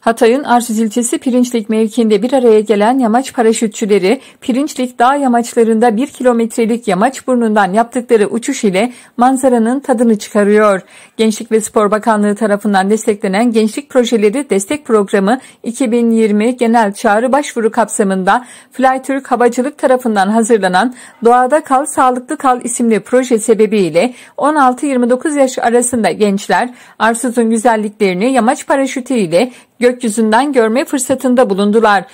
Hatay'ın Arsuz ilçesi Pirinçlik mevkiinde bir araya gelen yamaç paraşütçüleri Pirinçlik dağ yamaçlarında bir kilometrelik yamaç burnundan yaptıkları uçuş ile manzaranın tadını çıkarıyor. Gençlik ve Spor Bakanlığı tarafından desteklenen Gençlik Projeleri Destek Programı 2020 Genel Çağrı Başvuru kapsamında Flytürk Havacılık tarafından hazırlanan Doğada Kal Sağlıklı Kal isimli proje sebebiyle 16-29 yaş arasında gençler Arsuz'un güzelliklerini yamaç paraşütü ile gökyüzünden görme fırsatında bulundular.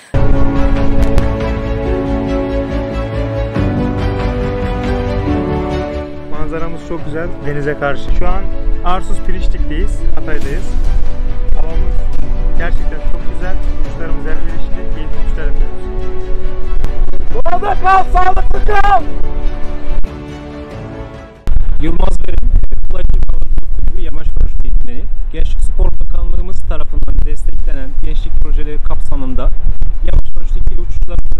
Manzaramız çok güzel denize karşı. Şu an Arsuz Pirinçlik'teyiz, Hatay'dayız. Havamız gerçekten çok güzel. Uçlarımız elverişli, keyifli uçlar yapıyoruz. Doğada kal, sağlıklı kal! Yılmaz Verim, Fly Türk Havacılık Kulübü Yamaç Paraşütü Eğitmeni. Gençlik Spor Bakanlığımız tarafından desteklenen gençlik projeleri kapsamında yamaç paraşütü ikili uçuşlarımızı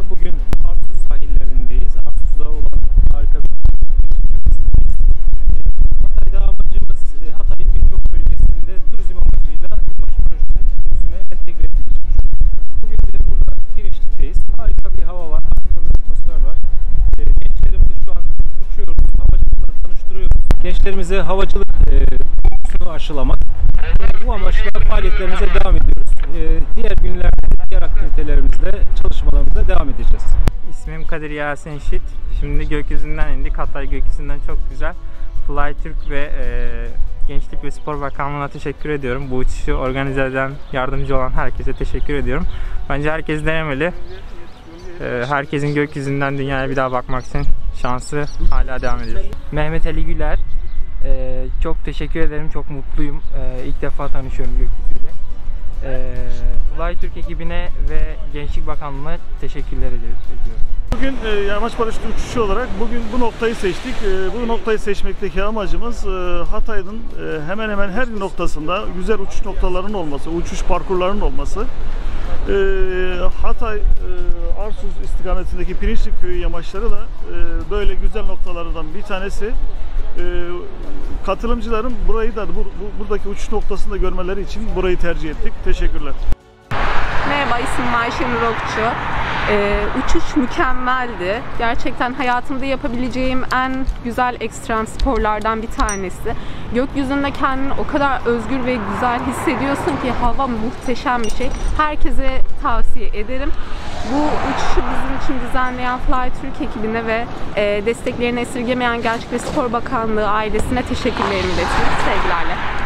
amacıyla bugün Arsuz sahillerindeyiz. Arsuz'da olan harika bir Hatay'da amacımız e, Hatay'ın birçok bölgesinde turizm amacıyla yamaç paraşütünü turizme entegre çalışıyoruz. Bugün de burada Pirinçlik'teyiz. Harika bir hava var, harika bir atmosfer var. E, Gençlerimizi şu an uçuyoruz, havacılıkla tanıştırıyoruz. Gençlerimize havacılık e, kursunu aşılamak. Bu amaçla faaliyetlerimize devam ediyoruz. Diğer günlerde, diğer aktivitelerimizde, çalışmalarımıza devam edeceğiz. İsmim Kadir Yasin Şit. Şimdi gökyüzünden indik. Hatay gökyüzünden çok güzel. Fly Türk ve e, Gençlik ve Spor Bakanlığı'na teşekkür ediyorum. Bu uçuşu organize eden, yardımcı olan herkese teşekkür ediyorum. Bence herkes denemeli. E, herkesin gökyüzünden dünyaya bir daha bakmak için şansı hala devam ediyor. Mehmet Ali Güler. Ee, çok teşekkür ederim. Çok mutluyum. Ee, ilk defa tanışıyorum gökyüzüyle. Ee, Fly Türk ekibine ve Gençlik Bakanlığı'na teşekkürler ediyorum. Bugün e, yamaç paraşütü uçuşu olarak bugün bu noktayı seçtik. E, bu noktayı seçmekteki amacımız e, Hatay'ın e, hemen hemen her noktasında güzel uçuş noktalarının olması, uçuş parkurlarının olması. E, Hatay, e, Arsuz istikametindeki Pirinçlik Köyü yamaçları da e, böyle güzel noktalardan bir tanesi. E, katılımcıların burayı da bu, bu- buradaki uçuş noktasını da görmeleri için burayı tercih ettik. Teşekkürler. Merhaba, ismim Ayşenur Okçu. Ee, uçuş mükemmeldi. Gerçekten hayatımda yapabileceğim en güzel ekstrem sporlardan bir tanesi. Gökyüzünde kendini o kadar özgür ve güzel hissediyorsun ki hava muhteşem bir şey. Herkese tavsiye ederim. Bu uçuşu bizim için düzenleyen Fly Türk ekibine ve e, desteklerini esirgemeyen Gençlik ve Spor Bakanlığı ailesine teşekkürlerimi iletiyorum. Sevgilerle.